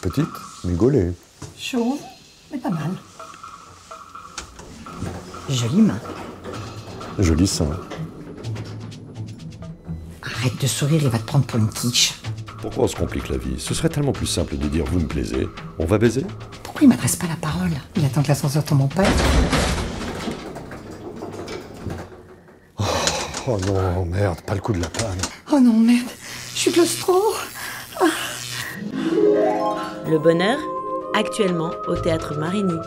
Petite, mais gaulée. Chauve, mais pas mal. Jolie main. Joli sein. Arrête de sourire, il va te prendre pour une quiche. Pourquoi on se complique la vie? Ce serait tellement plus simple de dire vous me plaisez. On va baiser? Pourquoi il m'adresse pas la parole? Il attend que l'ascenseur tombe en panne. Oh non, merde, pas le coup de la panne. Oh non, merde, je suis claustro. Le bonheur, actuellement au théâtre Marigny.